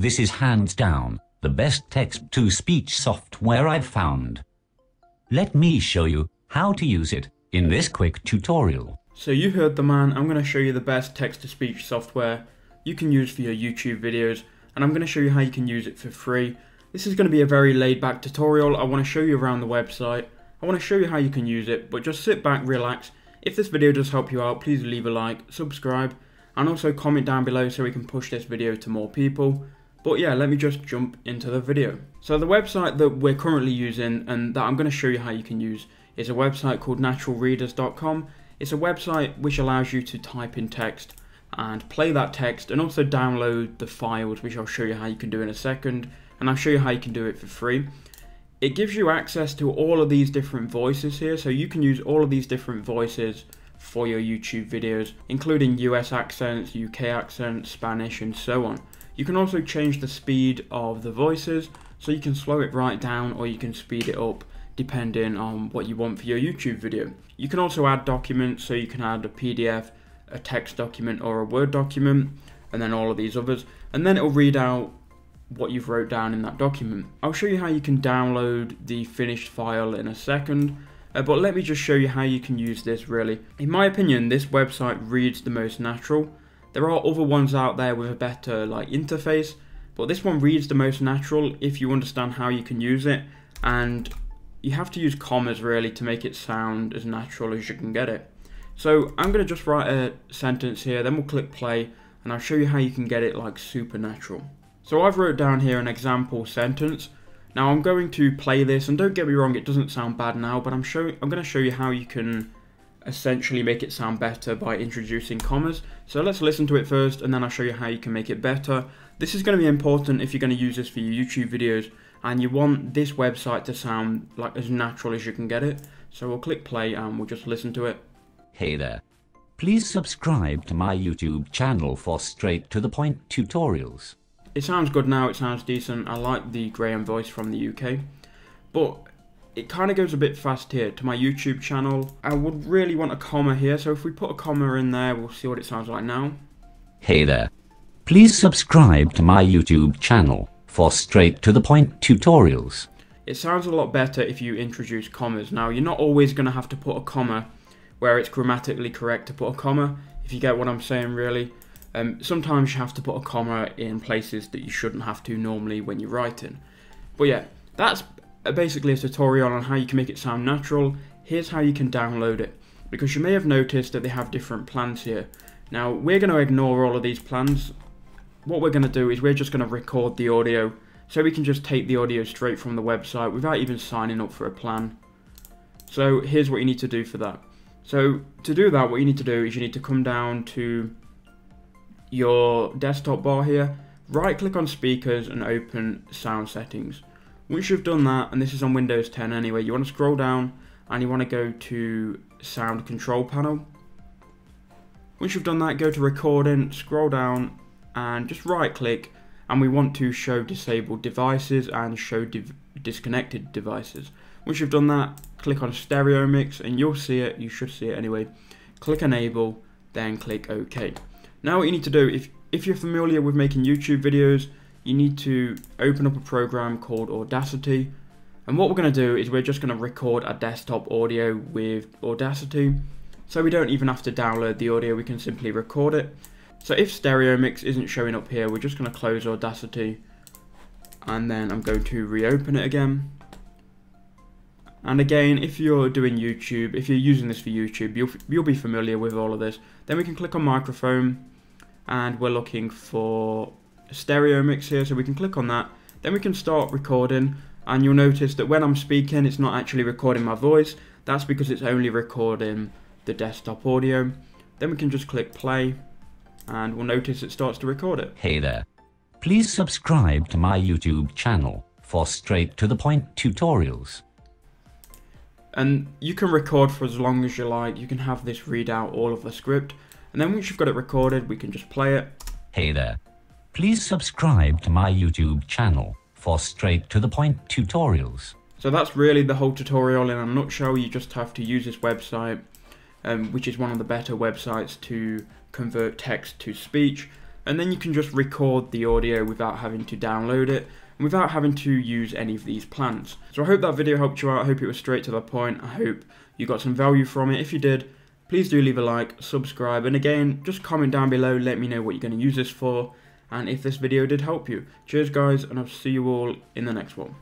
This is hands down the best text-to-speech software I've found. Let me show you how to use it in this quick tutorial. So you heard the man, I'm going to show you the best text-to-speech software you can use for your YouTube videos and I'm going to show you how you can use it for free. This is going to be a very laid back tutorial, I want to show you around the website, I want to show you how you can use it, but just sit back, relax. If this video does help you out, please leave a like, subscribe, and also comment down below so we can push this video to more people. But yeah, let me just jump into the video. So the website that we're currently using and that I'm going to show you how you can use is a website called naturalreaders.com. It's a website which allows you to type in text and play that text and also download the files which I'll show you how you can do in a second and I'll show you how you can do it for free. It gives you access to all of these different voices here so you can use all of these different voices for your YouTube videos including US accents, UK accents, Spanish and so on. You can also change the speed of the voices, so you can slow it right down or you can speed it up depending on what you want for your YouTube video. You can also add documents, so you can add a PDF, a text document or a Word document, and then all of these others, and then it'll read out what you've wrote down in that document. I'll show you how you can download the finished file in a second, uh, but let me just show you how you can use this really. In my opinion, this website reads the most natural, there are other ones out there with a better like interface, but this one reads the most natural if you understand how you can use it, and you have to use commas really to make it sound as natural as you can get it. So I'm going to just write a sentence here, then we'll click play, and I'll show you how you can get it like supernatural. So I've wrote down here an example sentence. Now I'm going to play this, and don't get me wrong, it doesn't sound bad now, but I'm showing I'm going to show you how you can essentially make it sound better by introducing commas. So let's listen to it first and then I'll show you how you can make it better. This is going to be important if you're going to use this for your YouTube videos and you want this website to sound like as natural as you can get it. So we'll click play and we'll just listen to it. Hey there. Please subscribe to my YouTube channel for straight to the point tutorials. It sounds good now, it sounds decent. I like the Graham voice from the UK. But it kind of goes a bit fast here to my YouTube channel. I would really want a comma here, so if we put a comma in there, we'll see what it sounds like now. Hey there. Please subscribe to my YouTube channel for straight to the point tutorials. It sounds a lot better if you introduce commas. Now, you're not always going to have to put a comma where it's grammatically correct to put a comma, if you get what I'm saying really. Um, sometimes you have to put a comma in places that you shouldn't have to normally when you're writing. But yeah, that's Uh, basically a tutorial on how you can make it sound natural. Here's how you can download it. Because you may have noticed that they have different plans here. Now, we're going to ignore all of these plans. What we're going to do is we're just going to record the audio. So we can just take the audio straight from the website without even signing up for a plan. So here's what you need to do for that. So to do that, what you need to do is you need to come down to your desktop bar here, right click on speakers and open sound settings. Once you've done that, and this is on Windows 10 anyway, you want to scroll down and you want to go to Sound Control Panel. Once you've done that, go to Recording, scroll down and just right click and we want to show disabled devices and show disconnected devices. Once you've done that, click on stereo mix and you'll see it, you should see it anyway. Click enable, then click OK. Now what you need to do, if, if you're familiar with making YouTube videos, you need to open up a program called Audacity. And what we're going to do is we're just going to record a desktop audio with Audacity. So we don't even have to download the audio, we can simply record it. So if stereo mix isn't showing up here, we're just going to close Audacity. And then I'm going to reopen it again. And again, if you're doing YouTube, if you're using this for YouTube, you'll, you'll be familiar with all of this. Then we can click on microphone and we're looking for stereo mix here, so we can click on that. Then we can start recording, and you'll notice that when I'm speaking, it's not actually recording my voice. That's because it's only recording the desktop audio. Then we can just click play, and we'll notice it starts to record it. Hey there. Please subscribe to my YouTube channel for straight to the point tutorials. And you can record for as long as you like. You can have this read out all of the script. And then once you've got it recorded, we can just play it. Hey there. Please subscribe to my YouTube channel for straight to the point tutorials. So that's really the whole tutorial in a nutshell. You just have to use this website, um, which is one of the better websites to convert text to speech. and then you can just record the audio without having to download it and without having to use any of these plans. So I hope that video helped you out, I hope it was straight to the point, I hope you got some value from it. If you did, please do leave a like, subscribe, and again, just comment down below, let me know what you're going to use this for, and if this video did help you. Cheers guys, and I'll see you all in the next one.